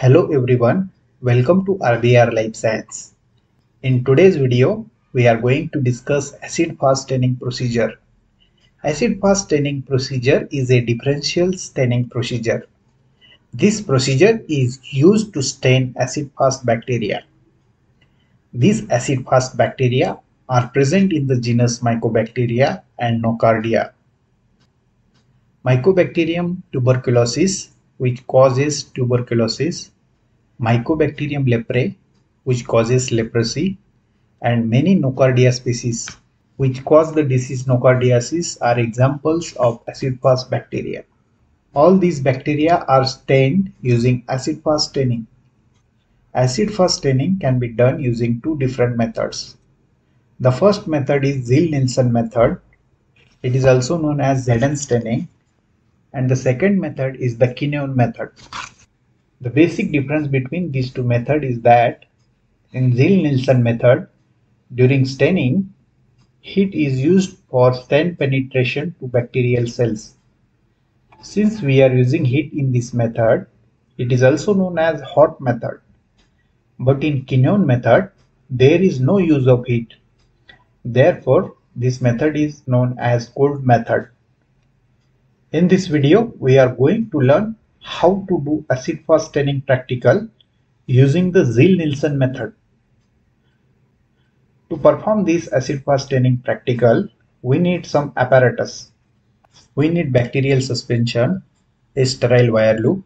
Hello everyone, welcome to RBR Life Science. In today's video, we are going to discuss acid-fast staining procedure. Acid-fast staining procedure is a differential staining procedure. This procedure is used to stain acid-fast bacteria. These acid-fast bacteria are present in the genus Mycobacteria and Nocardia. Mycobacterium tuberculosis which causes tuberculosis, Mycobacterium leprae which causes leprosy and many Nocardia species which cause the disease nocardiasis are examples of acid-fast bacteria. All these bacteria are stained using acid-fast staining. Acid-fast staining can be done using two different methods. The first method is Ziehl-Neelsen method. It is also known as ZN staining and the second method is the Kinyoun method. The basic difference between these two methods is that in Ziehl-Neelsen method, during staining, heat is used for stain penetration to bacterial cells. Since we are using heat in this method, it is also known as hot method. But in Kinyoun method, there is no use of heat. Therefore, this method is known as cold method. In this video, we are going to learn how to do acid fast staining practical using the Ziehl-Neelsen method. To perform this acid fast staining practical, we need some apparatus. We need bacterial suspension, a sterile wire loop,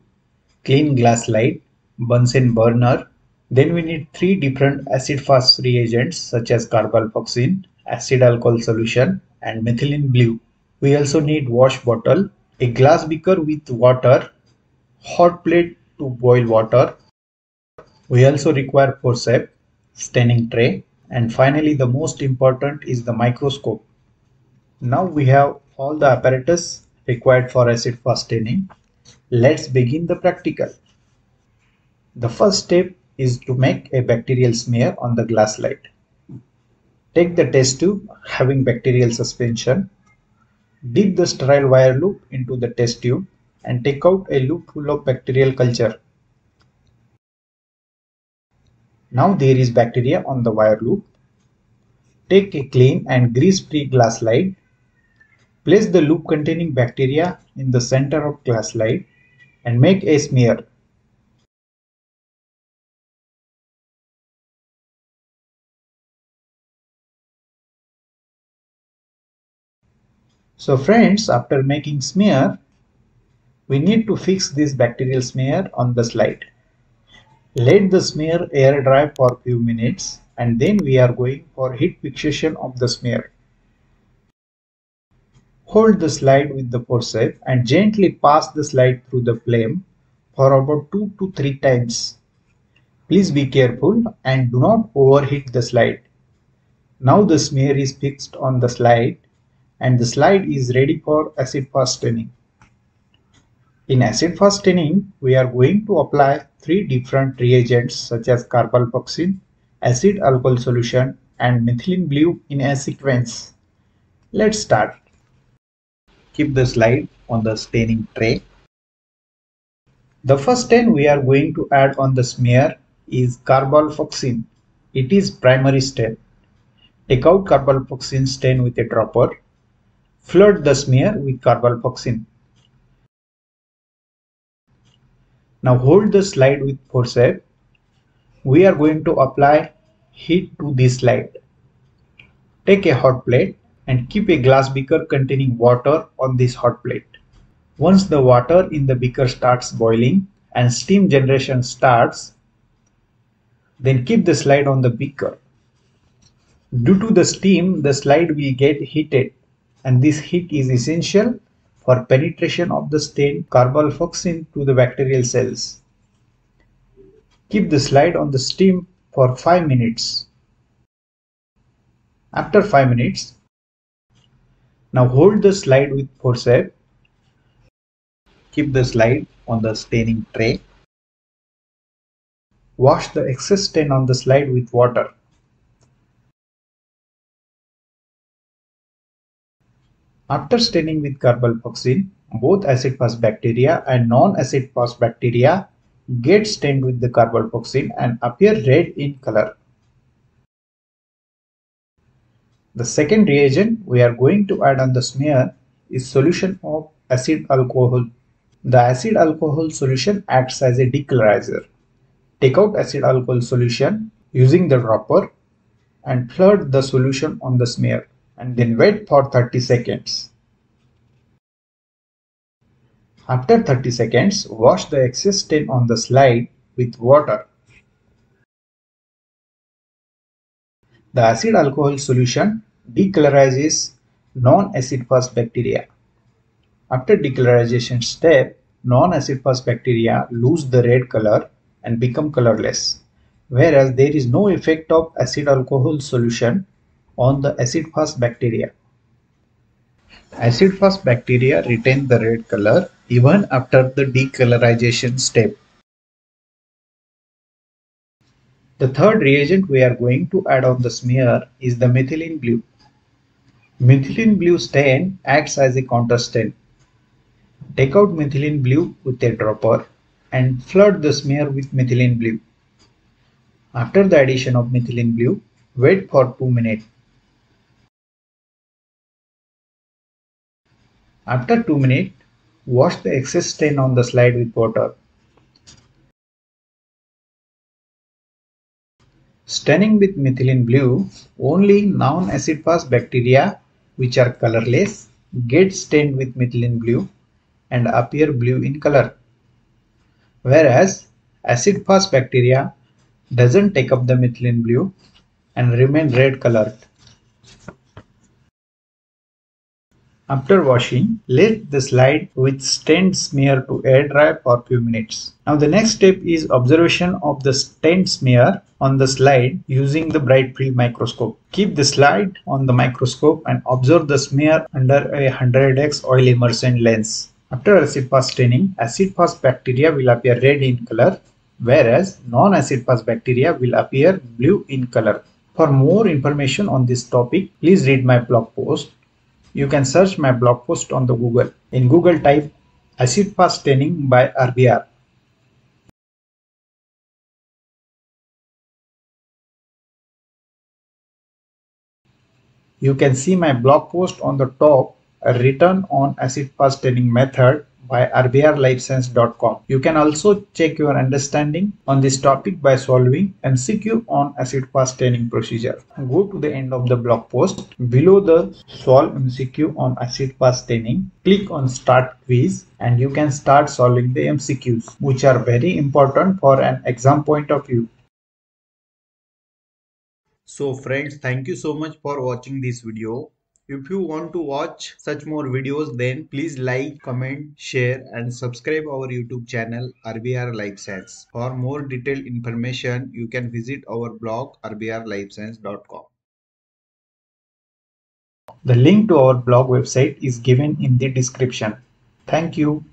clean glass slide, Bunsen burner. Then we need three different acid fast reagents such as carbol fuchsin, acid alcohol solution and methylene blue. We also need wash bottle, a glass beaker with water, hot plate to boil water. We also require forceps, staining tray and finally the most important is the microscope. Now we have all the apparatus required for acid fast staining. Let's begin the practical. The first step is to make a bacterial smear on the glass slide. Take the test tube having bacterial suspension Dip the sterile wire loop into the test tube and take out a loop full of bacterial culture. Now there is bacteria on the wire loop. Take a clean and grease-free glass slide. Place the loop containing bacteria in the center of glass slide and make a smear. So friends, after making smear, we need to fix this bacterial smear on the slide. Let the smear air dry for few minutes and then we are going for heat fixation of the smear. Hold the slide with the forceps and gently pass the slide through the flame for about 2 to 3 times. Please be careful and do not overheat the slide. Now the smear is fixed on the slide and the slide is ready for acid fast staining. In acid fast staining, we are going to apply three different reagents such as carbol fuchsin, acid alcohol solution and methylene blue in a sequence. Let's start. Keep the slide on the staining tray. The first stain we are going to add on the smear is carbol fuchsin. It is primary stain. Take out carbol fuchsin stain with a dropper Flood the smear with carbol fuchsin. Now hold the slide with forceps. We are going to apply heat to this slide. Take a hot plate and keep a glass beaker containing water on this hot plate. Once the water in the beaker starts boiling and steam generation starts, then keep the slide on the beaker. Due to the steam, the slide will get heated and this heat is essential for penetration of the stain carbol fuchsin to the bacterial cells. Keep the slide on the steam for 5 minutes. After 5 minutes, now hold the slide with forceps. Keep the slide on the staining tray. Wash the excess stain on the slide with water. After staining with carbol fuchsin, both acid-fast bacteria and non-acid-fast bacteria get stained with the carbol fuchsin and appear red in color. The second reagent we are going to add on the smear is solution of acid alcohol. The acid alcohol solution acts as a decolorizer. Take out acid alcohol solution using the dropper and flood the solution on the smear and then wait for 30 seconds. After 30 seconds, wash the excess stain on the slide with water. The acid alcohol solution decolorizes non-acid fast bacteria. After decolorization step, non-acid fast bacteria lose the red color and become colorless, whereas there is no effect of acid alcohol solution on the acid fast bacteria. Acid fast bacteria retain the red color even after the decolorization step. The third reagent we are going to add on the smear is the methylene blue. Methylene blue stain acts as a counter stain. Take out methylene blue with a dropper and flood the smear with methylene blue. After the addition of methylene blue, wait for 2 minutes. After 2 minutes, wash the excess stain on the slide with water. Staining with methylene blue, only non-acid fast bacteria which are colorless get stained with methylene blue and appear blue in color. Whereas acid fast bacteria doesn't take up the methylene blue and remain red colored. After washing, let the slide with stained smear to air dry for few minutes. Now the next step is observation of the stained smear on the slide using the bright field microscope. Keep the slide on the microscope and observe the smear under a 100x oil immersion lens. After acid fast staining, acid fast bacteria will appear red in color whereas non-acid fast bacteria will appear blue in color. For more information on this topic, please read my blog post you can search my blog post on the Google. In Google type acid fast staining by RBR. You can see my blog post on the top written on acid fast staining method by rbrlifescience.com. You can also check your understanding on this topic by solving MCQ on acid fast staining procedure. Go to the end of the blog post. Below the solve MCQ on acid fast staining, click on start quiz and you can start solving the MCQs which are very important for an exam point of view. So friends, thank you so much for watching this video. If you want to watch such more videos then please like, comment, share and subscribe our YouTube channel RBR Life Science. For more detailed information you can visit our blog rbrlifescience.com. The link to our blog website is given in the description. Thank you.